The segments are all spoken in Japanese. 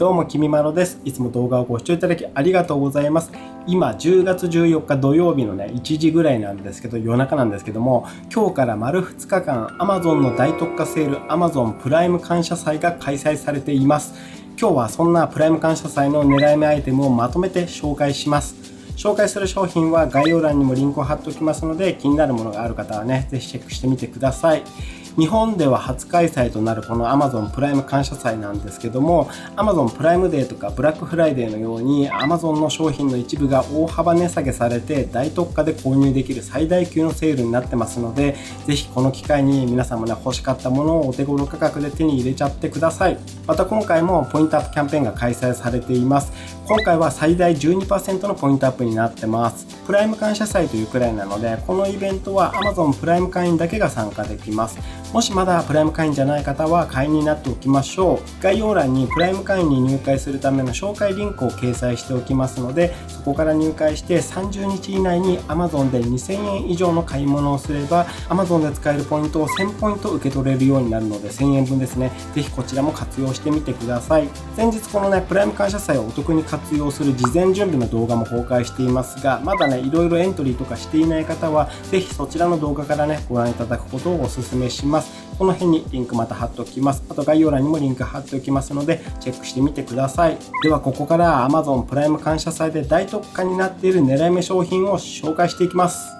どうも、きみまろです。いつも動画をご視聴いただきありがとうございます。今、10月14日土曜日のね、1時ぐらいなんですけど、夜中なんですけども、今日から丸2日間、Amazon の大特価セール、Amazon プライム感謝祭が開催されています。今日はそんなプライム感謝祭の狙い目アイテムをまとめて紹介します。紹介する商品は概要欄にもリンクを貼っておきますので、気になるものがある方はね、ぜひチェックしてみてください。日本では初開催となるこの Amazon プライム感謝祭なんですけども Amazon プライムデーとかブラックフライデーのように Amazon の商品の一部が大幅値下げされて大特価で購入できる最大級のセールになってますのでぜひこの機会に皆さんもね欲しかったものをお手頃価格で手に入れちゃってください。また今回もポイントアップキャンペーンが開催されています。今回は最大12%のポイントアップになってます。プライム感謝祭というくらいなのでこのイベントは Amazon プライム会員だけが参加できます。もしまだプライム会員じゃない方は会員になっておきましょう。概要欄にプライム会員に入会するための紹介リンクを掲載しておきますのでそこから入会して30日以内に Amazon で2000円以上の買い物をすれば Amazon で使えるポイントを1000ポイント受け取れるようになるので1000円分ですね。ぜひこちらも活用してみてください。先日このねプライム感謝祭をお得に活用する事前準備の動画も公開していますがまだねいろいろエントリーとかしていない方はぜひそちらの動画からねご覧いただくことをお勧めしますこの辺にリンクまた貼っておきます。あと概要欄にもリンク貼っておきますので、チェックしてみてください。ではここから Amazon プライム感謝祭で大特価になっている狙い目商品を紹介していきます。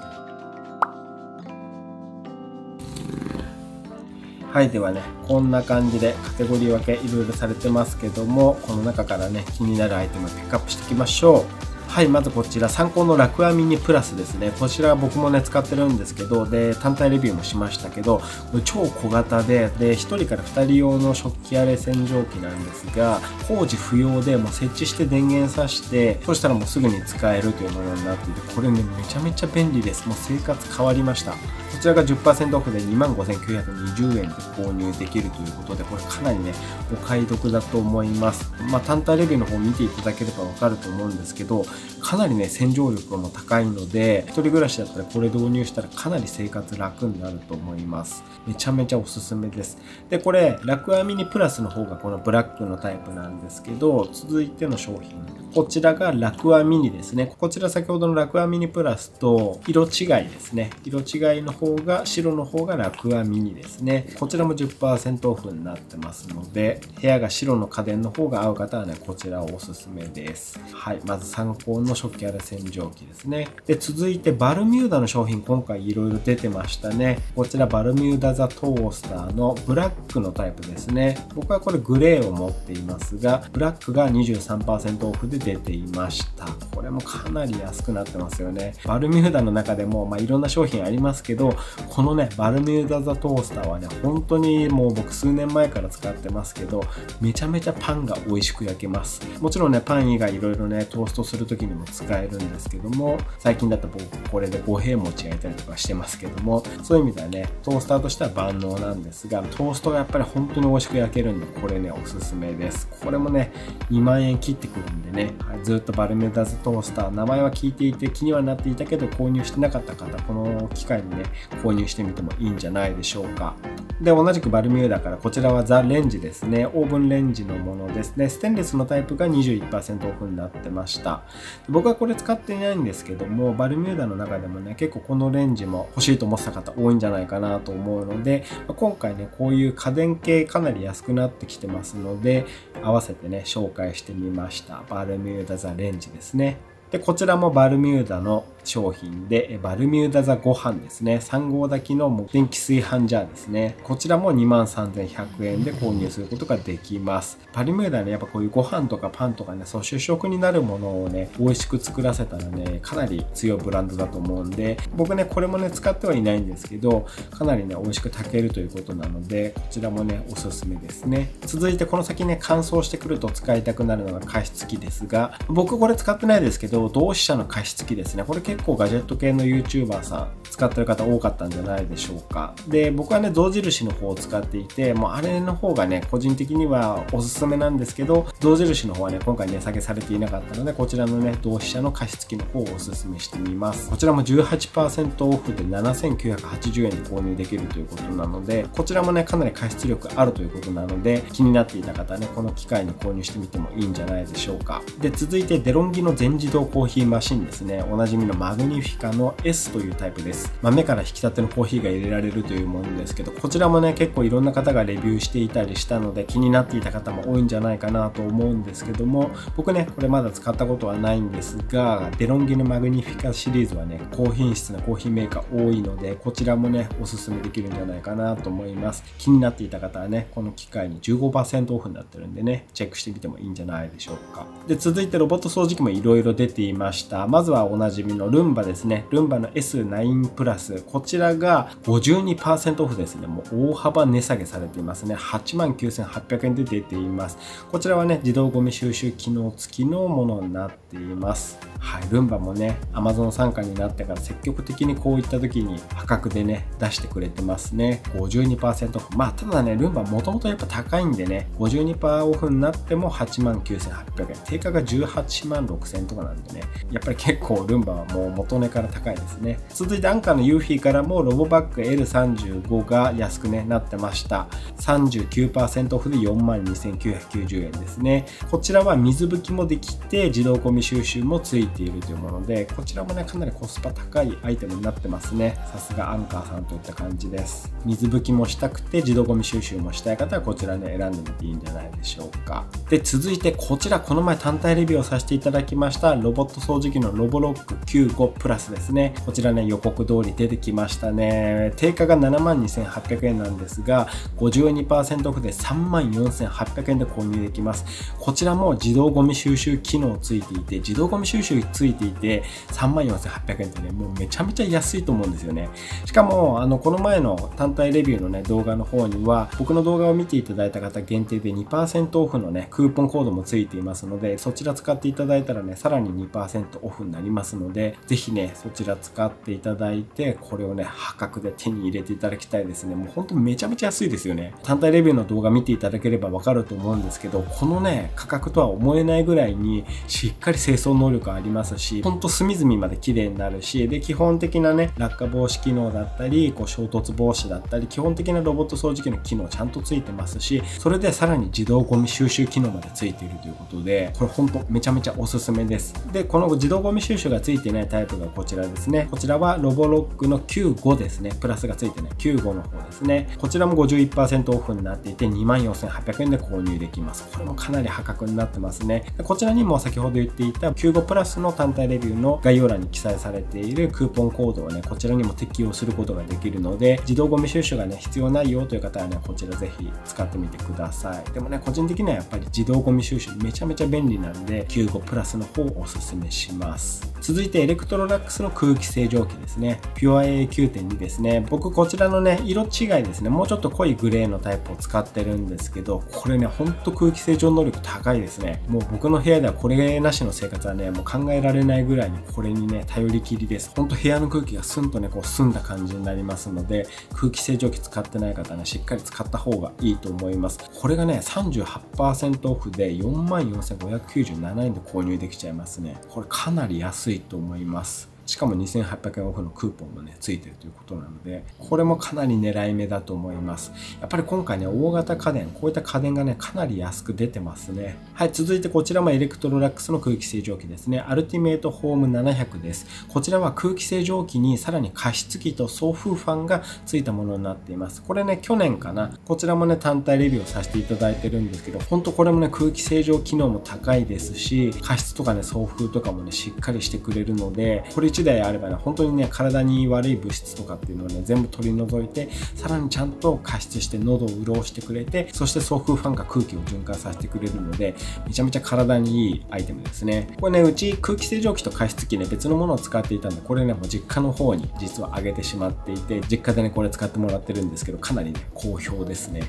はい、ではね、こんな感じでカテゴリー分けいろいろされてますけども、この中からね、気になるアイテムをピックアップしていきましょう。はい、まずこちら、参考のラクアミニプラスですね。こちら僕もね、使ってるんですけど、で、単体レビューもしましたけど、超小型で、で、1人から2人用の食器洗れ洗浄機なんですが、工事不要でもう設置して電源さして、そしたらもうすぐに使えるというものになっていて、これね、めちゃめちゃ便利です。もう生活変わりました。こちらが10%オフで25,920円で購入できるということで、これかなりね、お買い得だと思います。まあ、単体レビューの方見ていただければわかると思うんですけど、かなりね洗浄力も高いので一人暮らしだったらこれ導入したらかなり生活楽になると思います。めちゃめちゃおすすめです。でこれラクアミニプラスの方がこのブラックのタイプなんですけど続いての商品。こちらがラクアミニですね。こちら先ほどのラクアミニプラスと色違いですね。色違いの方が白の方がラクアミニですね。こちらも10%オフになってますので部屋が白の家電の方が合う方はねこちらをおすすめです。はいまず参考の食器洗洗浄機ですね。で、続いてバルミューダの商品今回いろいろ出てましたね。こちらバルミューダザトースターのブラックのタイプですね。僕はこれグレーを持っていますが、ブラックが23%オフで出ていました。これもかなり安くなってますよね。バルミューダの中でも、まあ、いろんな商品ありますけど、このね、バルミューダザトースターはね、本当にもう僕数年前から使ってますけど、めちゃめちゃパンが美味しく焼けます。もちろんね、パン以外いろいろね、トーストするとにも使えるんですけども、最近だと僕これで五平餅焼いたりとかしてますけども、そういう意味ではね、トースターとしては万能なんですが、トーストがやっぱり本当に美味しく焼けるんで、これね、おすすめです。これもね、2万円切ってくるんでね、ずっとバルメダズトースター、名前は聞いていて気にはなっていたけど購入してなかった方、この機会にね、購入してみてもいいんじゃないでしょうか。で、同じくバルミューダから、こちらはザ・レンジですね。オーブンレンジのものですね。ステンレスのタイプが21%オフになってました。僕はこれ使っていないんですけども、バルミューダの中でもね、結構このレンジも欲しいと思ってた方多いんじゃないかなと思うので、今回ね、こういう家電系かなり安くなってきてますので、合わせてね、紹介してみました。バルミューダザ・レンジですね。で、こちらもバルミューダの商品で、バルミューダザご飯ですね。3号炊きの電気炊飯ジャーですね。こちらも23,100円で購入することができます。バルミューダね、やっぱこういうご飯とかパンとかね、そう主食になるものをね、美味しく作らせたらね、かなり強いブランドだと思うんで、僕ね、これもね、使ってはいないんですけど、かなりね、美味しく炊けるということなので、こちらもね、おすすめですね。続いてこの先ね、乾燥してくると使いたくなるのが加湿器ですが、僕これ使ってないですけど、同志社の加湿器ですね。これ結構ガジェット系の YouTuber さん使ってる方多かったんじゃないでしょうか。で、僕はね、象印の方を使っていて、もうあれの方がね、個人的にはおすすめなんですけど、象印の方はね、今回値下げされていなかったので、こちらのね、同志社の加湿器の方をおすすめしてみます。こちらも18%オフで7980円で購入できるということなので、こちらもね、かなり加湿力あるということなので、気になっていた方ね、この機会に購入してみてもいいんじゃないでしょうか。で、続いてデロンギの全自動コーヒーマシンですね。おなじみのマグニフィカの S というタイプです。豆から引き立てのコーヒーが入れられるというものですけど、こちらもね、結構いろんな方がレビューしていたりしたので、気になっていた方も多いんじゃないかなと思うんですけども、僕ね、これまだ使ったことはないんですが、デロンギのマグニフィカシリーズはね、高品質なコーヒーメーカー多いので、こちらもね、おすすめできるんじゃないかなと思います。気になっていた方はね、この機会に15%オフになってるんでね、チェックしてみてもいいんじゃないでしょうか。で、続いてロボット掃除機もいろいろ出ていました。まずはおなじみのルンバですね。ルンバの S9 プラス。こちらが52%オフですね。もう大幅値下げされていますね。8万9800円で出ています。こちらはね、自動ゴミ収集機能付きのものになっています。はい、ルンバもね、Amazon 参加になってから積極的にこういった時に破格でね、出してくれてますね。52%オフ。まあ、ただね、ルンバもともとやっぱ高いんでね、52%オフになっても8万9800円。定価が18万6000円とかなんでね、やっぱり結構ルンバはもう元値から高いですね。続いてアンカーのユーフィーからもロボバッグ L35 が安くね、なってました。39%オフで42,990円ですね。こちらは水拭きもできて自動ゴミ収集もついているというもので、こちらもね、かなりコスパ高いアイテムになってますね。さすがアンカーさんといった感じです。水拭きもしたくて自動ゴミ収集もしたい方はこちらね、選んでみていいんじゃないでしょうか。で、続いてこちら、この前単体レビューをさせていただきましたロボット掃除機のロボロック95プラスですね。こちらね、予告通り出てきましたね。定価が72,800円なんですが、52%オフで34,800円で購入できます。こちらも自動ゴミ収集機能ついていて、自動ゴミ収集ついていて、34,800円ってね、もうめちゃめちゃ安いと思うんですよね。しかも、あの、この前の単体レビューのね、動画の方には、僕の動画を見ていただいた方限定で2%オフのね、クーポンコードもついていますので、そちら使っていただいたらね、さらに2%オフになりますので、ぜひね、そちら使っていただいて、これをね、破格で手に入れていただきたいですね。もうほんとめちゃめちゃ安いですよね。単体レビューの動画見ていただければわかると思うんですけど、このね、価格とは思えないぐらいに、しっかり清掃能力ありますし、ほんと隅々まで綺麗になるし、で、基本的なね、落下防止機能だったり、こう衝突防止だったり、基本的なロボット掃除機の機能ちゃんとついてますし、それでさらに自動ゴミ収集機能までついているということで、これほんとめちゃめちゃおすすめです。で、この自動ゴミ収集がついてないタイプがこちらですね。こちらはロボロックの95ですね。プラスがついてない95の方ですね。こちらも51%オフになっていて24,800円で購入できます。これもかなり破格になってますね。こちらにも先ほど言っていた95プラスの単体レビューの概要欄に記載されているクーポンコードをね、こちらにも適用することができるので、自動ゴミ収集がね、必要ないよという方はね、こちらぜひ使ってみてください。でもね、個人的にはやっぱり自動ゴミ収集めちゃめちゃ便利なんで、95プラスの方をおすすめします。続いてレクトロラックスの空気清浄機ですね。ピュア A9.2 ですね。僕こちらのね、色違いですね。もうちょっと濃いグレーのタイプを使ってるんですけど、これね、ほんと空気清浄能力高いですね。もう僕の部屋ではこれなしの生活はね、もう考えられないぐらいにこれにね、頼りきりです。ほんと部屋の空気がスンとね、こう澄んだ感じになりますので、空気清浄機使ってない方はね、しっかり使った方がいいと思います。これがね、38%オフで44,597円で購入できちゃいますね。これかなり安いと思います。います。しかも2800円オフのクーポンもね、ついてるということなので、これもかなり狙い目だと思います。やっぱり今回ね、大型家電、こういった家電がね、かなり安く出てますね。はい、続いてこちらもエレクトロラックスの空気清浄機ですね。アルティメイトホーム700です。こちらは空気清浄機にさらに加湿器と送風ファンがついたものになっています。これね、去年かな。こちらもね、単体レビューをさせていただいてるんですけど、ほんとこれもね、空気清浄機能も高いですし、加湿とかね、送風とかもね、しっかりしてくれるので、これ一1台あればね、本当にね、体に悪い物質とかっていうのをね、全部取り除いて、さらにちゃんと加湿して喉を潤してくれて、そして送風ファンが空気を循環させてくれるので、めちゃめちゃ体にいいアイテムですね。これね、うち空気清浄機と加湿器ね、別のものを使っていたんで、これね、もう実家の方に実は上げてしまっていて、実家でね、これ使ってもらってるんですけど、かなりね、好評ですね。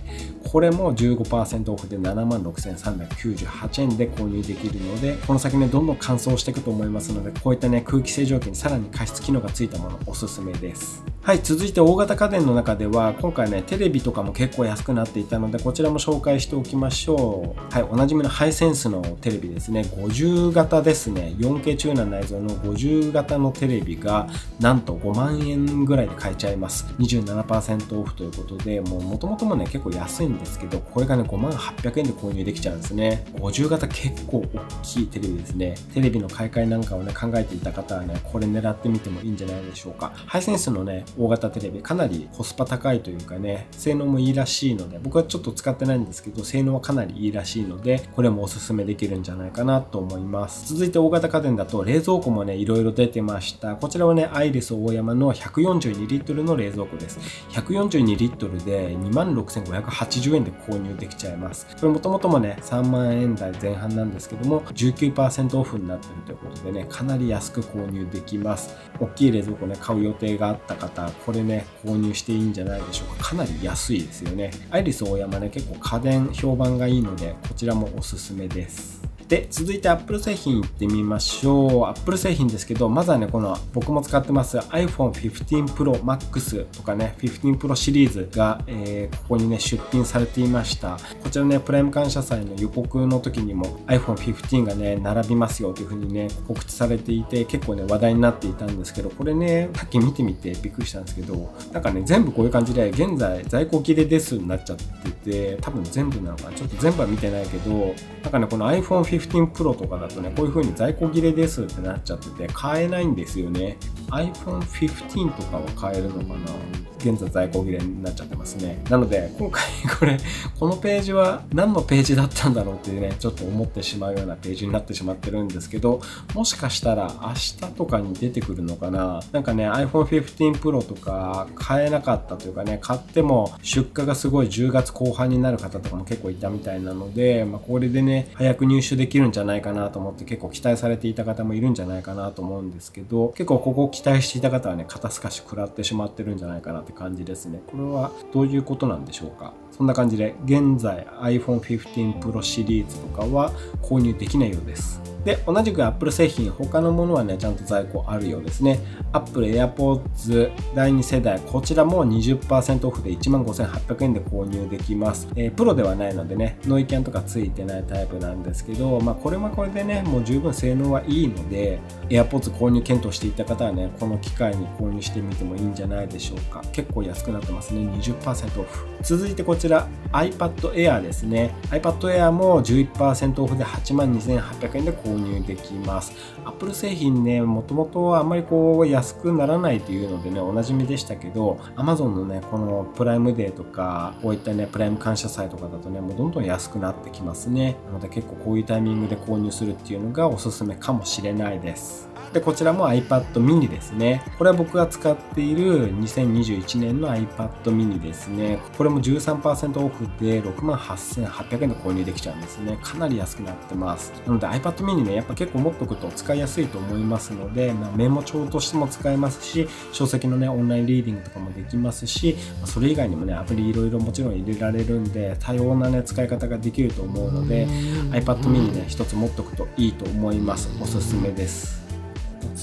これも15%オフで76,398円で購入できるので、この先ね、どんどん乾燥していくと思いますので、こういったね、空気清浄機にさらに加湿機能がついたものおすすめです。はい、続いて大型家電の中では、今回ね、テレビとかも結構安くなっていたので、こちらも紹介しておきましょう。はい、おなじみのハイセンスのテレビですね、50型ですね、4K チューナー内蔵の50型のテレビが、なんと5万円ぐらいで買えちゃいます。27%オフということで、もう元々もね、結構安いんですけど、これがね、5万800円で購入できちゃうんですね。50型結構大きいテレビですね。テレビの買い替えなんかをね、考えていた方はね、これれ狙ってみてもいいんじゃないでしょうか。ハイセンスのね、大型テレビかなりコスパ高いというかね性能もいいらしいので僕はちょっと使ってないんですけど性能はかなりいいらしいのでこれもおすすめできるんじゃないかなと思います。続いて大型家電だと冷蔵庫もねいろいろ出てました。こちらはねアイリス大山の142リットルの冷蔵庫です。142リットルで26,580円で購入できちゃいます。これもともともね3万円台前半なんですけども19%オフになってるということでねかなり安く購入でききます。大きい冷蔵庫ね買う予定があった方これね購入していいんじゃないでしょうか。かなり安いですよね。アイリスオーヤマね結構家電評判がいいのでこちらもおすすめです。で、続いて Apple 製品いってみましょう。Apple 製品ですけど、まずはね、この僕も使ってます iPhone 15 Pro Max とかね、15 Pro シリーズが、えー、ここにね、出品されていました。こちらね、プライム感謝祭の予告の時にも iPhone 15がね、並びますよという風にね、告知されていて、結構ね、話題になっていたんですけど、これね、さっき見てみてびっくりしたんですけど、なんかね、全部こういう感じで、現在在庫切れですになっちゃってて、多分全部なのかな？ちょっと全部は見てないけど、なんかね、この iPhone 15 15 Pro とかだとね、こういう風に在庫切れですってなっちゃってて、買えないんですよね。iPhone 15とかは買えるのかな現在在庫切れになっちゃってますね。なので、今回これ、このページは何のページだったんだろうっていうね、ちょっと思ってしまうようなページになってしまってるんですけど、もしかしたら明日とかに出てくるのかななんかね、iPhone 15 Pro とか買えなかったというかね、買っても出荷がすごい10月後半になる方とかも結構いたみたいなので、まあ、これでね、早く入手でできるんじゃないかなと思って結構期待されていた方もいるんじゃないかなと思うんですけど、結構ここ期待していた方はね、肩透かし食らってしまってるんじゃないかなって感じですね。これはどういうことなんでしょうか？そんな感じで現在 iPhone 15 Pro シリーズとかは購入できないようです。で、同じく Apple 製品、他のものはね、ちゃんと在庫あるようですね。Apple AirPods 第2世代、こちらも20%オフで15,800円で購入できます。えー、プロではないのでね、ノイキャンとかついてないタイプなんですけど、まあこれはこれでね、もう十分性能はいいので、AirPods 購入検討していた方はね、この機会に購入してみてもいいんじゃないでしょうか。結構安くなってますね、20%オフ。続いてこちら、iPad Air ですね。iPad Air も11%オフで82,800円で購入購入できます。Apple 製品ね、もともとあんまりこう安くならないというのでね、おなじみでしたけど、Amazon のね、このプライムデーとか、こういったね、プライム感謝祭とかだとね、もうどんどん安くなってきますね。なので結構こういうタイミングで購入するっていうのがおすすめかもしれないです。で、こちらも iPad mini ですね。これは僕が使っている2021年の iPad mini ですね。これも13%オフで68,800円で購入できちゃうんですね。かなり安くなってます。なので iPad mini ね、やっぱ結構持っとくと使いやすいと思いますので、まあ、メモ帳としても使えますし、書籍のね、オンラインリーディングとかもできますし、それ以外にもね、アプリいろいろもちろん入れられるんで、多様なね、使い方ができると思うので、iPad mini ね、一つ持っとくといいと思います。おすすめです。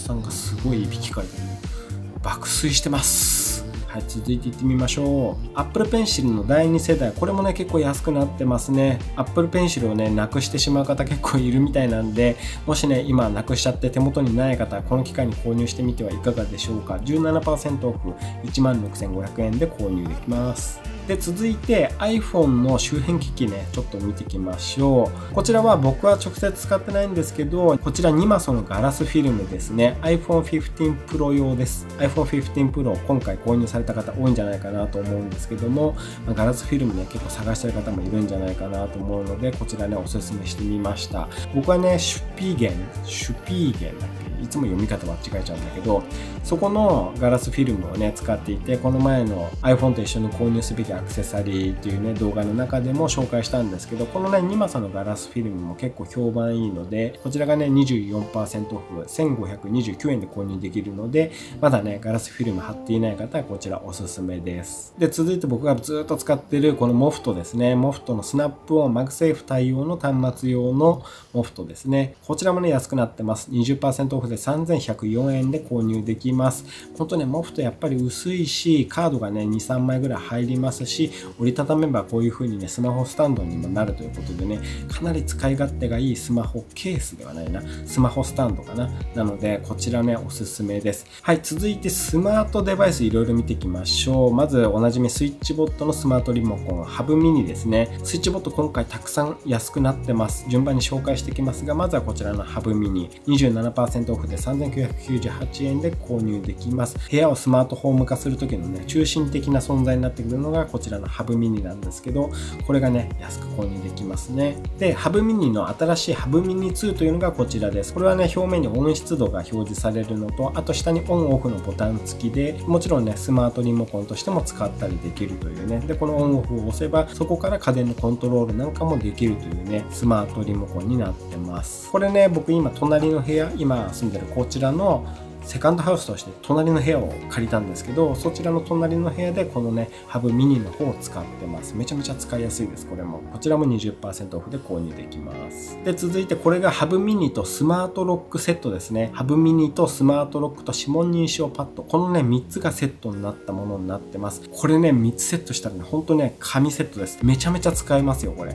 さんがすごいいびきかいてる。爆睡してます。はい続いていってみましょう。Apple Pencil の第2世代。これもね結構安くなってますね。Apple Pencil をねなくしてしまう方結構いるみたいなんでもしね今なくしちゃって手元にない方この機会に購入してみてはいかがでしょうか。17%オフ。16,500円で購入できます。で続いて iPhone の周辺機器ねちょっと見ていきましょう。こちらは僕は直接使ってないんですけどこちら2マソのガラスフィルムですね。iPhone 15 Pro 用です。iPhone 15 Pro 今回購入された方多いんじゃないかなと思うんですけどもガラスフィルムね結構探してる方もいるんじゃないかなと思うのでこちらねおすすめしてみました。僕はねシュピーゲン。シュピーゲンだっいつも読み方間違えちゃうんだけどそこのガラスフィルムをね使っていてこの前の iPhone と一緒に購入すべきアクセサリーっていうね動画の中でも紹介したんですけどこのねニマサのガラスフィルムも結構評判いいのでこちらがね24%オフ1529円で購入できるのでまだねガラスフィルム貼っていない方はこちらおすすめです。で続いて僕がずっと使ってるこのモフトですね。モフトのスナップオンマグセーフ対応の端末用のモフトですね。こちらもね安くなってます。20%オフで3104円で購入できます。本当ねモフトやっぱり薄いしカードがね23枚ぐらい入りますし折りたためばこういう風にねスマホスタンドにもなるということでねかなり使い勝手がいいスマホケースではないなスマホスタンドかな。なのでこちらねおすすめです。はい続いてスマートデバイスいろいろ見ていきましょう。まずおなじみスイッチボットのスマートリモコンハブミニですね。スイッチボット今回たくさん安くなってます。順番に紹介していきますがまずはこちらのハブミニ。27%フで3998円で購入できます。部屋をスマートフォーム化する時のね中心的な存在になってくるのがこちらのハブミニなんですけどこれがね安く購入できますね。でハブミニの新しいハブミニ2というのがこちらです。これはね表面に温湿度が表示されるのとあと下にオンオフのボタン付きでもちろんねスマートリモコンとしても使ったりできるというね。でこのオンオフを押せばそこから家電のコントロールなんかもできるというねスマートリモコンになってます。これね僕今隣の部屋今住んでるこちらのセカンドハウスとして隣の部屋を借りたんですけどそちらの隣の部屋でこのねハブミニの方を使ってます。めちゃめちゃ使いやすいですこれも。こちらも20%オフで購入できます。で続いてこれがハブミニとスマートロックセットですね。ハブミニとスマートロックと指紋認証パッド。このね3つがセットになったものになってます。これね3つセットしたらねほんとね紙セットです。めちゃめちゃ使えますよこれ。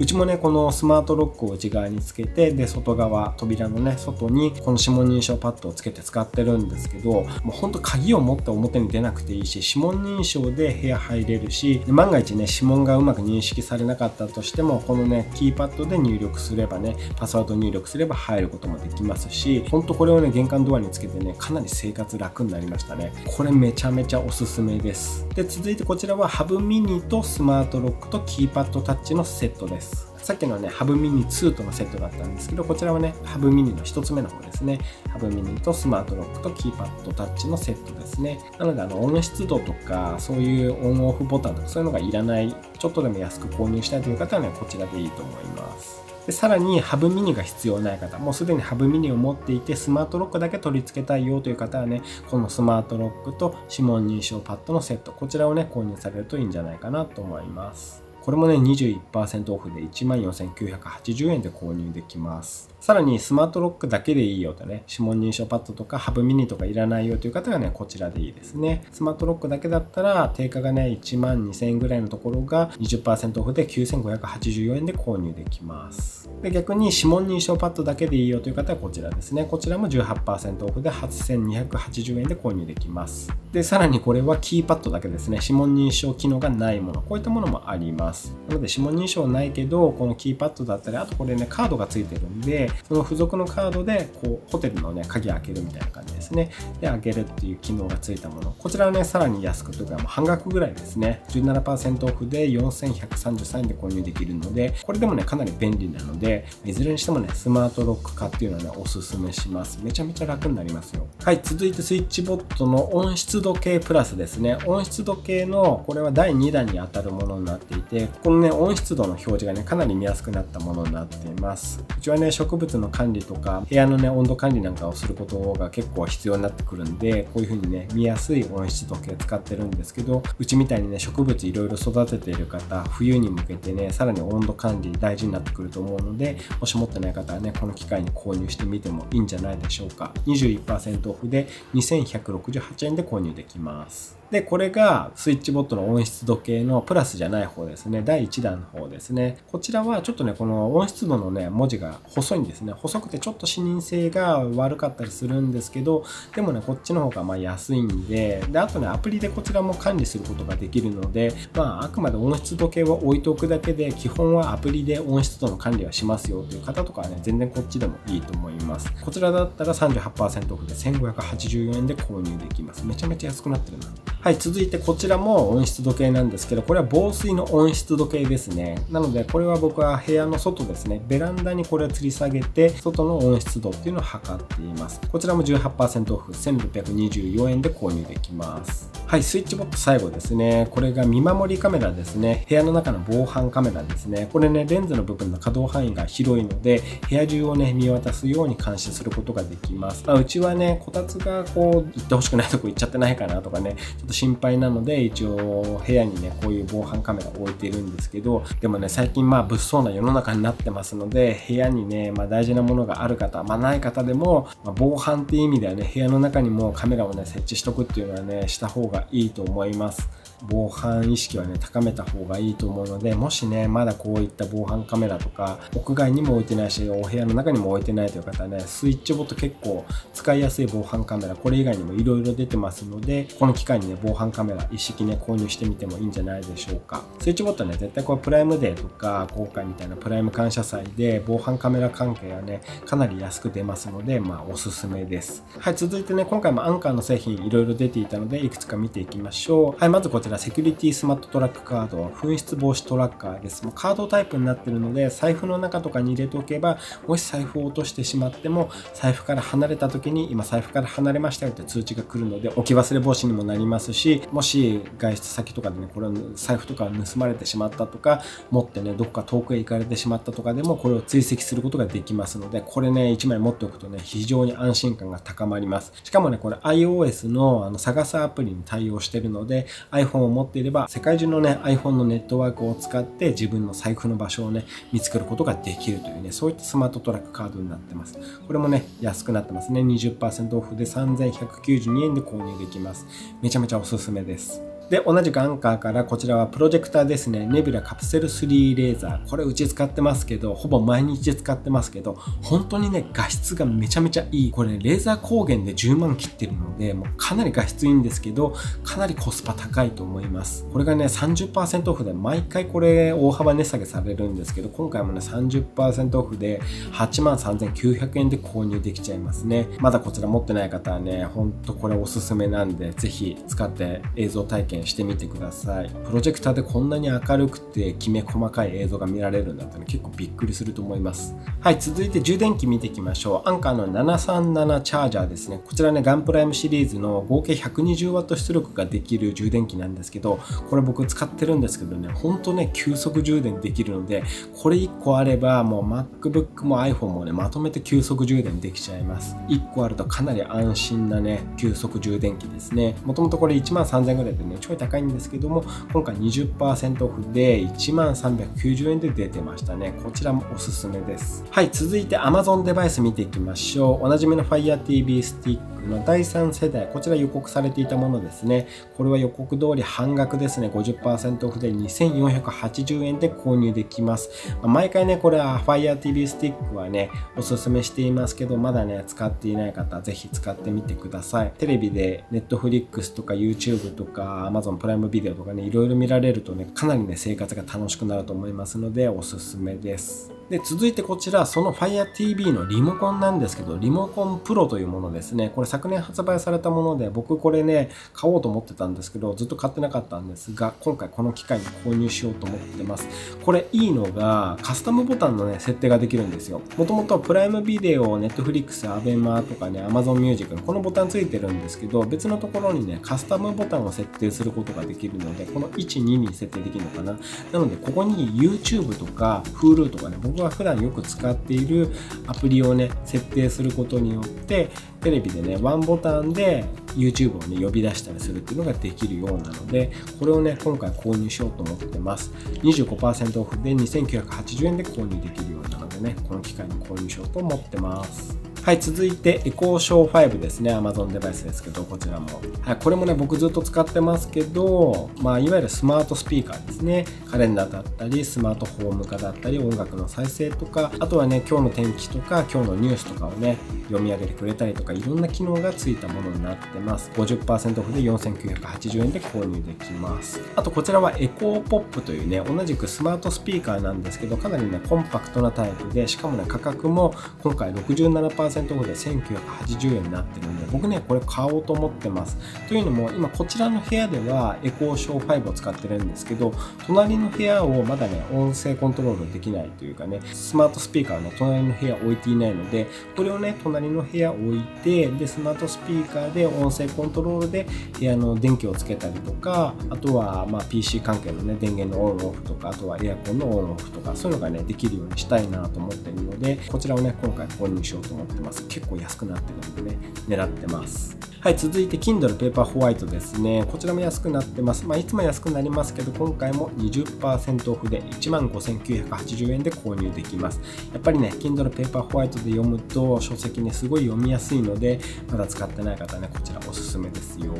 うちもねこのスマートロックを内側につけてで外側扉のね外にこの指紋認証パッドをつけて使っててるんですけどもうほんと鍵を持って表に出なくていいし指紋認証で部屋入れるし万が一ね指紋がうまく認識されなかったとしてもこのねキーパッドで入力すればねパスワード入力すれば入ることもできますしほんとこれをね玄関ドアにつけてねかなり生活楽になりましたね。これめちゃめちゃおすすめです。で続いてこちらはハブミニとスマートロックとキーパッドタッチのセットです。さっきのね、ハブミニ2とのセットだったんですけど、こちらはね、ハブミニの1つ目の方ですね。ハブミニとスマートロックとキーパッドタッチのセットですね。なので、あの、温湿度とか、そういうオンオフボタンとか、そういうのがいらない、ちょっとでも安く購入したいという方はね、こちらでいいと思います。でさらにハブミニが必要ない方、もうすでにハブミニを持っていてスマートロックだけ取り付けたいよという方はね、このスマートロックと指紋認証パッドのセット、こちらをね、購入されるといいんじゃないかなと思います。これもね、21%オフで14,980円で購入できます。さらにスマートロックだけでいいよとね、指紋認証パッドとかハブミニとかいらないよという方はね、こちらでいいですね。スマートロックだけだったら、定価がね、1万2000円ぐらいのところが20%オフで9584円で購入できます。で、逆に指紋認証パッドだけでいいよという方はこちらですね。こちらも18%オフで8280円で購入できます。で、さらにこれはキーパッドだけですね。指紋認証機能がないもの。こういったものもあります。なので指紋認証ないけど、このキーパッドだったり、あとこれね、カードが付いてるんで、その付属のカードでこうホテルのね鍵開けるみたいな感じですね。で開けるっていう機能がついたもの。こちらはねさらに安くというかもう半額ぐらいですね。17%オフで4133円で購入できるのでこれでもねかなり便利なのでいずれにしてもねスマートロック化っていうのはねおすすめします。めちゃめちゃ楽になりますよ。はい続いてスイッチボットの温湿度計プラスですね。温湿度計のこれは第2弾に当たるものになっていてこのね温湿度の表示がねかなり見やすくなったものになっています。うちはね植物の管理とか部屋のね温度管理なんかをすることが結構必要になってくるんでこういう風にね見やすい温湿度計使ってるんですけどうちみたいにね植物いろいろ育てている方冬に向けてねさらに温度管理大事になってくると思うのでもし持ってない方はねこの機械に購入してみてもいいんじゃないでしょうか。21%オフで2168円で購入できます。で、これがスイッチボットの温湿度計のプラスじゃない方ですね。第1弾の方ですね。こちらはちょっとね、この温湿度のね、文字が細いんですね。細くてちょっと視認性が悪かったりするんですけど、でもね、こっちの方がまあ安いんで、で、あとね、アプリでこちらも管理することができるので、まあ、あくまで温湿度計は置いておくだけで、基本はアプリで温湿度の管理はしますよという方とかはね、全然こっちでもいいと思います。こちらだったら38%オフで1584円で購入できます。めちゃめちゃ安くなってるな。はい、続いてこちらも温湿度計なんですけど、これは防水の温湿度計ですね。なので、これは僕は部屋の外ですね、ベランダにこれを吊り下げて、外の温湿度っていうのを測っています。こちらも18%オフ、1624円で購入できます。はい、スイッチボット最後ですね。これが見守りカメラですね。部屋の中の防犯カメラですね。これね、レンズの部分の可動範囲が広いので、部屋中をね、見渡すように監視することができます。まあ、うちはね、こたつがこう、行ってほしくないとこ行っちゃってないかなとかね、ちょっと心配なので一応部屋にねこういう防犯カメラを置いているんですけどでもね最近まあ物騒な世の中になってますので部屋にね、まあ、大事なものがある方、まあ、ない方でも、まあ、防犯っていう意味ではね部屋の中にもカメラをね設置しとくっていうのはねした方がいいと思います。防犯意識はね高めた方がいいと思うのでもしねまだこういった防犯カメラとか屋外にも置いてないしお部屋の中にも置いてないという方はね SwitchBot 結構使いやすい防犯カメラこれ以外にもいろいろ出てますのでこの機会にね防犯カメラ一式ね購入してみてもいいんじゃないでしょうか。 SwitchBot ね絶対これプライムデーとか今回みたいなプライム感謝祭で防犯カメラ関係はねかなり安く出ますのでまあおすすめです。はい続いてね今回も Anker の製品いろいろ出ていたのでいくつか見ていきましょう。はいまずこちら。 Security SmartTrack Card、紛失防止トラッカーです。もうカードタイプになってるので、財布の中とかに入れておけば、もし財布を落としてしまっても、財布から離れた時に、今財布から離れましたよって通知が来るので、置き忘れ防止にもなりますし、もし外出先とかでね、これ財布とか盗まれてしまったとか、持ってね、どっか遠くへ行かれてしまったとかでも、これを追跡することができますので、これね、1枚持っておくとね、非常に安心感が高まります。しかもね、これ iOS のあの探すアプリに対応してるので、iPhone を持っていれば、世界中のね、iPhone のネットワークを使って自分の財布の場所をね、見つけることができるというね、そういったスマートトラックカードになってます。これもね、安くなってますね。20%オフで3192円で購入できます。めちゃめちゃおすすめです。で、同じくアンカーからこちらはプロジェクターですね。ネビュラカプセル3レーザー。これうち使ってますけど、ほぼ毎日使ってますけど、本当にね、画質がめちゃめちゃいい。これ、レーザー光源で10万切ってるので、もうかなり画質いいんですけど、かなりコスパ高いと思います。これがね、30%オフで毎回これ大幅値下げされるんですけど、今回もね、30%オフで8万3900円で購入できちゃいますね。まだこちら持ってない方はね、ほんとこれおすすめなんで、ぜひ使って映像体験験してみてください。プロジェクターでこんなに明るくてきめ細かい映像が見られるんだったら結構びっくりすると思います。はい続いて充電器見ていきましょう。アンカーの737チャージャーですね。こちらねガンプライムシリーズの合計 120W 出力ができる充電器なんですけどこれ僕使ってるんですけどねほんとね急速充電できるのでこれ1個あればもう MacBook も iPhone もねまとめて急速充電できちゃいます。1個あるとかなり安心なね急速充電器ですね。もともとこれ1万3000円ぐらいでねょい高いんですけども、今回20%オフで1390円で出てましたね。こちらもおすすめです。はい、続いて Amazon デバイス見ていきましょう。おなじみの Fire TV スティックの第3世代、こちら予告されていたものですね。これは予告通り半額ですね。50%オフで2480円で購入できます。まあ、毎回ね、これは Fire TV スティックはね、おすすめしていますけど、まだね、使っていない方、ぜひ使ってみてください。テレビで Netflix とか YouTube とか Amazon プライムビデオとかね、いろいろ見られるとね、かなりね、生活が楽しくなると思いますので、おすすめです。で、続いてこちら、その Fire TV のリモコンなんですけど、リモコンプロというものですね。これ昨年発売されたもので、僕これね、買おうと思ってたんですけど、ずっと買ってなかったんですが、今回この機会に購入しようと思ってます。これいいのが、カスタムボタンのね、設定ができるんですよ。もともとプライムビデオ、Netflix、ABEMA とかね、Amazon Music のこのボタンついてるんですけど、別のところにね、カスタムボタンを設定することができるので、この1、2に設定できるのかな。なので、ここに YouTube とか Hulu とかね、僕は普段よく使っているアプリをね、設定することによって、テレビでね、ワンボタンで YouTube をね、呼び出したりするっていうのができるようなので、これをね、今回購入しようと思ってます。25%オフで2980円で購入できるようなのでね、この機会に購入しようと思ってます。はい、続いてエコーショー5ですね。Amazon デバイスですけど、こちらも。はい、これもね、僕ずっと使ってますけど、まあ、いわゆるスマートスピーカーですね。カレンダーだったり、スマートフォーム化だったり、音楽の再生とか、あとはね、今日の天気とか、今日のニュースとかをね、読み上げてくれたりとか、いろんな機能がついたものになってます。50%オフで4980円で購入できます。あと、こちらはエコーポップというね、同じくスマートスピーカーなんですけど、かなりね、コンパクトなタイプで、しかもね、価格も今回67% 20%オフで1980円になってるんで、僕ね、これ買おうと思ってます。というのも、今こちらの部屋ではエコーショー5を使ってるんですけど、隣の部屋をまだね、音声コントロールできないというかね、スマートスピーカーをね、隣の部屋置いていないので、これをね、隣の部屋置いて、で、スマートスピーカーで音声コントロールで部屋の電気をつけたりとか、あとは、ま、PC 関係のね、電源のオンオフとか、あとはエアコンのオンオフとか、そういうのがね、できるようにしたいなと思ってるので、こちらをね、今回購入しようと思ってます。結構安くなってるんでね、狙ってます。はい、続いて Kindle Paperwhite ですね。こちらも安くなってます。まあ、いつも安くなりますけど、今回も20%オフで15,980円で購入できます。やっぱりね、Kindle Paperwhite で読むと書籍ね、すごい読みやすいので、まだ使ってない方ね、こちらおすすめですよ。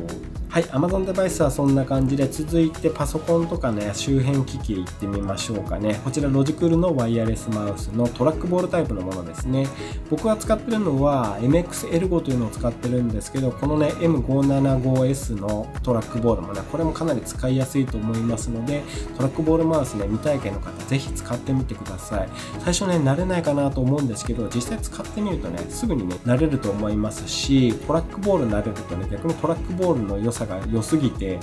はい、Amazon デバイスはそんな感じで、続いてパソコンとかね、周辺機器行ってみましょうかね。こちらロジクールのワイヤレスマウスのトラックボールタイプのものですね。僕が使ってるのは MX L5 というのを使ってるんですけど、こののね M575S のトラックボールもねこれもかなり使いやすいと思いますのでトラックボールマウスね未体験の方ぜひ使ってみてください。最初ね慣れないかなと思うんですけど実際使ってみるとねすぐにね慣れると思いますしトラックボール慣れるとね逆にトラックボールの良さが良すぎて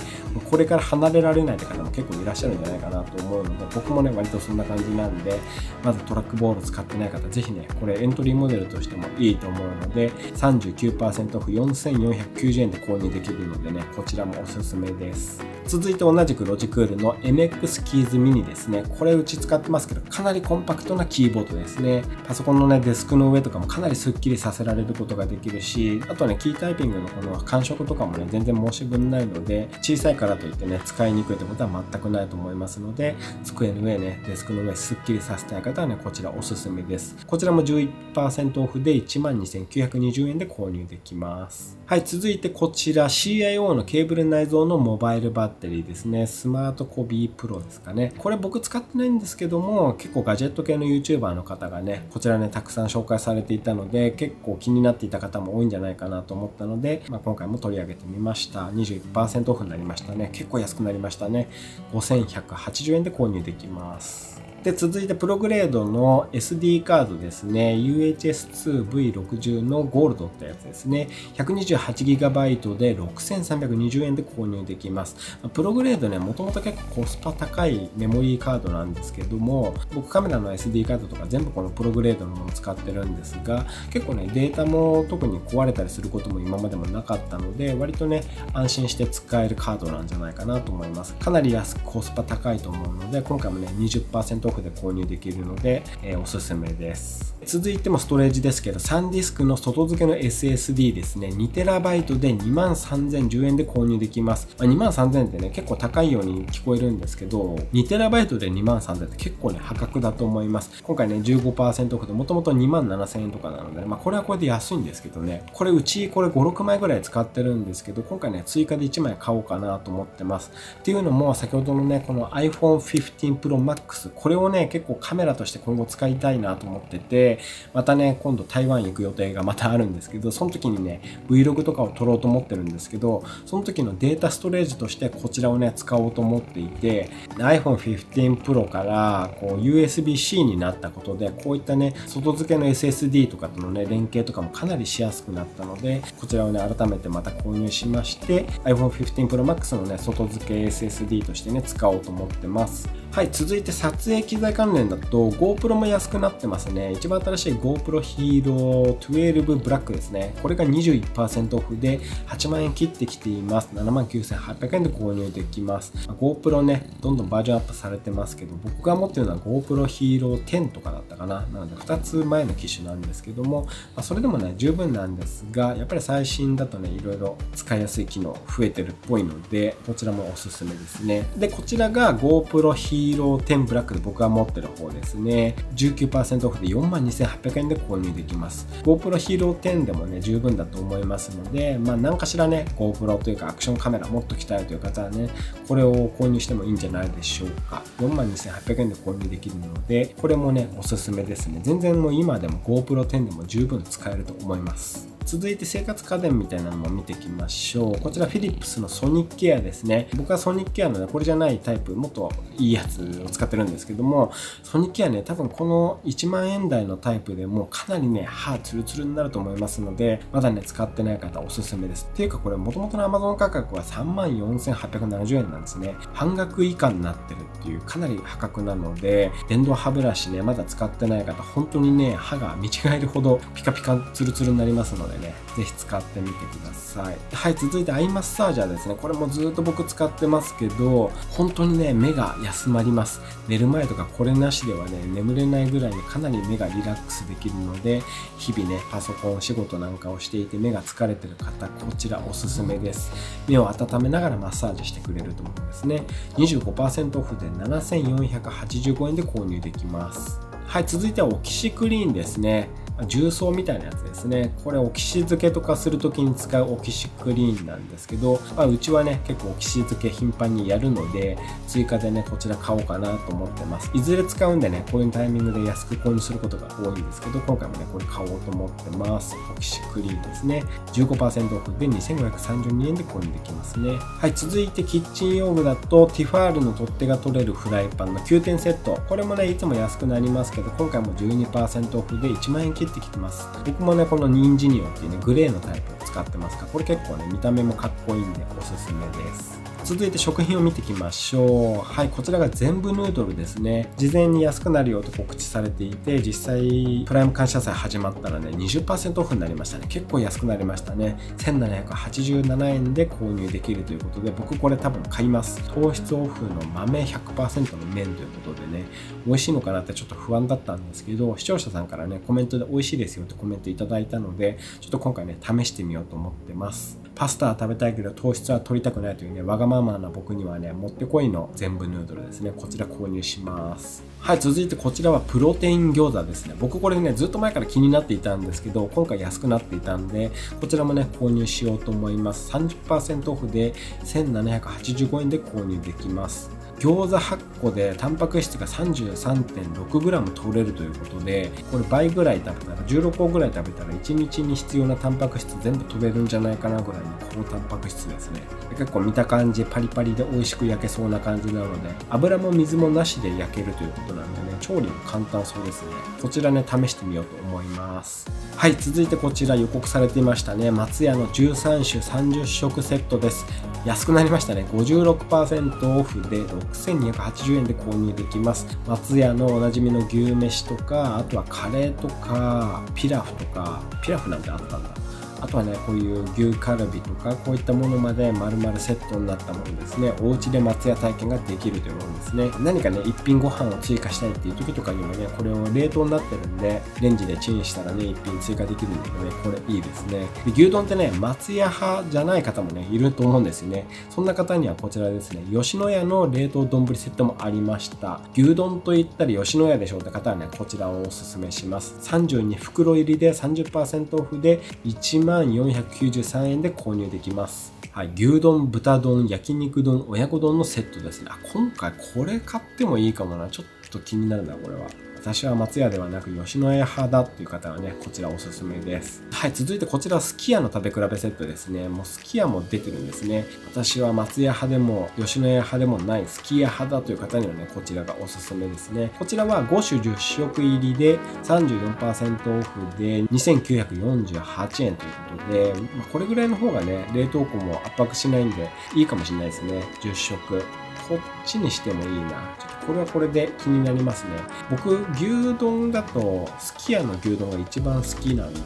これから離れられないって方も結構いらっしゃるんじゃないかなと思うので僕もね割とそんな感じなんでまずトラックボール使ってない方ぜひねこれエントリーモデルとしてもいいと思うので39%オフ4490 1円で購入できるのでね、こちらもおすすめです。続いて同じくロジクールの MX キーズミニですね。これうち使ってますけど、かなりコンパクトなキーボードですね。パソコンのね、デスクの上とかもかなりスッキリさせられることができるし、あとね、キータイピングのこの感触とかもね、全然申し分ないので、小さいからといってね、使いにくいってことは全くないと思いますので、机の上ね、デスクの上スッキリさせたい方はね、こちらおすすめです。こちらも11%オフで12,920円で購入できます。はい、続いてこちら CIO のケーブル内蔵のモバイルバッテリーですね。スマートコビープロですかね。これ僕使ってないんですけども、結構ガジェット系の YouTuber の方がね、こちらね、たくさん紹介されていたので、結構気になっていた方も多いんじゃないかなと思ったので、まあ、今回も取り上げてみました。21%オフになりましたね。結構安くなりましたね。5180円で購入できます。で、続いてプログレードの SD カードですね。UHS2V60 のゴールドってやつですね。128GB で6320円で購入できます。プログレードね、もともと結構コスパ高いメモリーカードなんですけども、僕カメラの SD カードとか全部このプログレードのものを使ってるんですが、結構ね、データも特に壊れたりすることも今までもなかったので、割とね、安心して使えるカードなんじゃないかなと思います。かなり安くコスパ高いと思うので、今回もね、20%オフで購入できるので、えー、おすすめです。続いてもストレージですけど、サンディスクの外付けの SSD ですね、2TB で23,010円で購入できます。まあ、23,000ってね、結構高いように聞こえるんですけど、2TB で23,000って結構ね、破格だと思います。今回ね、15%オフでもともと27,000円とかなので、まあ、これはこれで安いんですけどね、これうちこれ5、6枚ぐらい使ってるんですけど、今回ね、追加で1枚買おうかなと思ってます。っていうのも、先ほどのね、この iPhone 15 Pro Max、これををね、結構カメラとして今後使いたいなと思ってて、またね、今度台湾行く予定がまたあるんですけど、その時にね、Vlog とかを撮ろうと思ってるんですけど、その時のデータストレージとしてこちらをね、使おうと思っていて、iPhone 15 Pro からこう USB-C になったことで、こういったね、外付けの SSD とかとのね、連携とかもかなりしやすくなったので、こちらをね、改めてまた購入しまして、iPhone 15 Pro Max のね、外付け SSD としてね、使おうと思ってます。はい、続いて撮影機材関連だと GoPro も安くなってますね。一番新しい GoPro Hero 12 Black ですね。これが21%オフで8万円切ってきています。79,800円で購入できます。GoPro ね、どんどんバージョンアップされてますけど、僕が持ってるのは GoPro Hero 10とかだったかな。なので2つ前の機種なんですけども、ま、それでもね、十分なんですが、やっぱり最新だとね、いろいろ使いやすい機能増えてるっぽいので、こちらもおすすめですね。で、こちらが GoPro Hero ヒーロー10ブラックで僕が持ってる方ですね。19%オフで42,800円で購入できます。GoPro Hero 10でもね、十分だと思いますので、まあ何かしらね、GoPro というかアクションカメラ持っときたいという方はね、これを購入してもいいんじゃないでしょうか。42,800円で購入できるので、これもね、おすすめですね。全然もう今でも GoPro 10でも十分使えると思います。続いて生活家電みたいなのも見ていきましょう。こちらフィリップスのソニックケアですね。僕はソニックケアのね、これじゃないタイプ、もっといいやつを使ってるんですけども、ソニックケアね、多分この1万円台のタイプでもかなりね、歯ツルツルになると思いますので、まだね、使ってない方おすすめです。っていうかこれ、もともとの Amazon 価格は34,870円なんですね。半額以下になってるっていうかなり破格なので、電動歯ブラシね、まだ使ってない方、本当にね、歯が見違えるほどピカピカツルツルになりますのでね、ぜひ使ってみてください。はい、続いてアイマッサージャーですね。これもずっと僕使ってますけど、本当にね、目が休まります。寝る前とかこれなしではね、眠れないぐらいにかなり目がリラックスできるので、日々ね、パソコン仕事なんかをしていて目が疲れてる方、こちらおすすめです。目を温めながらマッサージしてくれると思うんですね。25%オフで7485円で購入できます。はい、続いてはオキシクリーンですね。重曹みたいなやつですね。これオキシ漬けとかするときに使うオキシクリーンなんですけど、まあ、うちはね、結構オキシ漬け頻繁にやるので、追加でね、こちら買おうかなと思ってます。いずれ使うんでね、こういうタイミングで安く購入することが多いんですけど、今回もね、これ買おうと思ってます。オキシクリーンですね。15%オフで2532円で購入できますね。はい、続いてキッチン用具だと、ティファールの取っ手が取れるフライパンの9点セット。これもね、いつも安くなりますけど、今回も12%オフで1万円切ってきてます。僕もね、このニンジニオっていうね、グレーのタイプを使ってますから、これ結構ね、見た目もかっこいいんでおすすめです。続いて食品を見ていきましょう。はい、こちらが全部ヌードルですね。事前に安くなるよと告知されていて、実際、プライム感謝祭始まったらね、20%オフになりましたね。結構安くなりましたね。1787円で購入できるということで、僕これ多分買います。糖質オフの豆100%の麺ということでね、美味しいのかなってちょっと不安だったんですけど、視聴者さんからね、コメントで美味しいですよってコメントいただいたので、ちょっと今回ね、試してみようと思ってます。パスタは食べたいけど糖質は取りたくないというね、わがままな僕にはね、もってこいの全部ヌードルですね。こちら購入します。はい、続いてこちらはプロテイン餃子ですね。僕これね、ずっと前から気になっていたんですけど、今回安くなっていたんで、こちらもね、購入しようと思います。30%オフで1785円で購入できます。餃子8個でタンパク質が 33.6g 取れるということでこれ倍ぐらい食べたら16個ぐらい食べたら1日に必要なタンパク質全部取れるんじゃないかなぐらいの高タンパク質ですね。結構見た感じパリパリで美味しく焼けそうな感じなので油も水もなしで焼けるということなんでね調理も簡単そうですね。こちらね試してみようと思います。はい続いてこちら予告されていましたね。松屋の13種30食セットです。安くなりましたね。56%オフで6280円で購入できます。松屋のおなじみの牛飯とかあとはカレーとかピラフとかピラフなんてあったんだ。あとはねこういう牛カルビとかこういったものまで丸々セットになったものですね。お家で松屋体験ができるというものですね。何かね一品ご飯を追加したいっていう時とかにもねこれを冷凍になってるんでレンジでチンしたらね一品追加できるんでねこれいいですね。で牛丼ってね松屋派じゃない方もねいると思うんですよね。そんな方にはこちらですね吉野家の冷凍丼セットもありました。牛丼といったり吉野家でしょうって方はねこちらをおすすめします。32袋入りで30%オフで1 1493円で購入できます。はい、牛丼、豚丼、焼肉丼、親子丼のセットですね。あ、今回これ買ってもいいかもな。ちょっと気になるな、これは。私は松屋ではなく吉野家派だっていう方はね、こちらおすすめです。はい、続いてこちらすき家の食べ比べセットですね。もうすき家も出てるんですね。私は松屋派でも吉野家派でもないすき家派だという方にはね、こちらがおすすめですね。こちらは5種10食入りで34%オフで2948円ということで、ま、これぐらいの方がね、冷凍庫も圧迫しないんでいいかもしれないですね。10食。こっちにしてもいいな。ちょっとこれはこれで気になりますね。僕、牛丼だと、すき家の牛丼が一番好きなんで、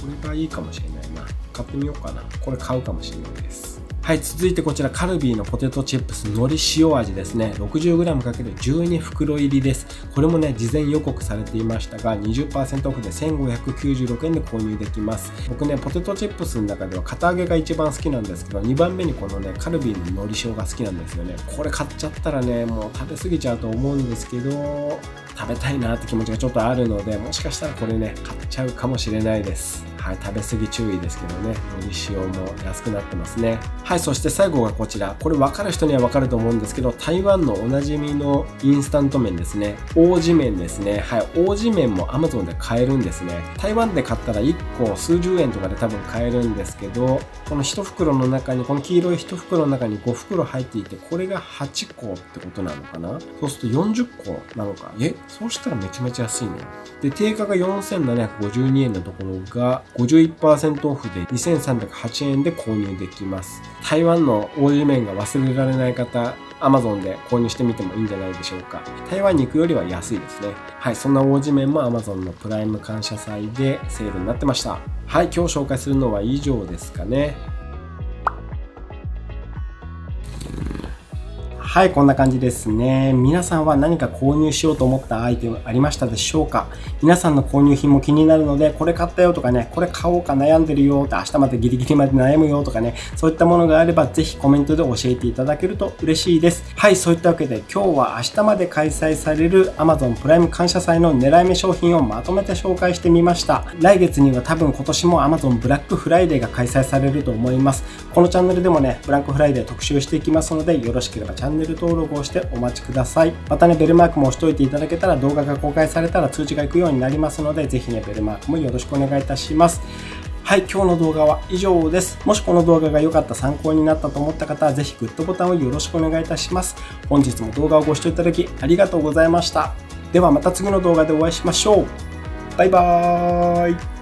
これがいいかもしれないな。買ってみようかな。これ買うかもしれないです。はい、続いてこちらカルビーのポテトチップス海苔塩味ですね。60g×12 袋入りです。これもね、事前予告されていましたが、20%オフで1596円で購入できます。僕ね、ポテトチップスの中では片揚げが一番好きなんですけど、2番目にこのね、カルビーの海苔塩が好きなんですよね。これ買っちゃったらね、もう食べ過ぎちゃうと思うんですけど、食べたいなって気持ちがちょっとあるので、もしかしたらこれね、買っちゃうかもしれないです。はい、食べ過ぎ注意ですけどね、のり塩も安くなってますね。はい、そして最後がこちら。これ分かる人には分かると思うんですけど、台湾のおなじみのインスタント麺ですね。王子麺ですね。はい、王子麺も Amazon で買えるんですね。台湾で買ったら1個数十円とかで多分買えるんですけど、この1袋の中に、この黄色い1袋の中に5袋入っていて、これが8個ってことなのかな？そうすると40個なのか？え、そうしたらめちゃめちゃ安いね。で、定価が4752円のところが51%オフで2308円で購入できます。台湾の王子麺が忘れられない方、Amazon で購入してみてもいいんじゃないでしょうか。台湾に行くよりは安いですね。はい、そんな王子麺も Amazon のプライム感謝祭でセールになってました。はい、今日紹介するのは以上ですかね。はい、こんな感じですね。皆さんは何か購入しようと思ったアイテムありましたでしょうか？皆さんの購入品も気になるので、これ買ったよとかね、これ買おうか悩んでるよって明日までギリギリまで悩むよとかね、そういったものがあればぜひコメントで教えていただけると嬉しいです。はい、そういったわけで今日は明日まで開催される Amazon プライム感謝祭の狙い目商品をまとめて紹介してみました。来月には多分今年も Amazon ブラックフライデーが開催されると思います。このチャンネルでもね、ブラックフライデー特集していきますので、よろしければチャンネルネル登録をしてお待ちください。またね、ベルマークも押しといていただけたら動画が公開されたら通知が行くようになりますので、ぜひね、ベルマークもよろしくお願いいたします。はい、今日の動画は以上です。もしこの動画が良かった参考になったと思った方は、ぜひグッドボタンをよろしくお願いいたします。本日も動画をご視聴いただきありがとうございました。ではまた次の動画でお会いしましょう。バイバーイ。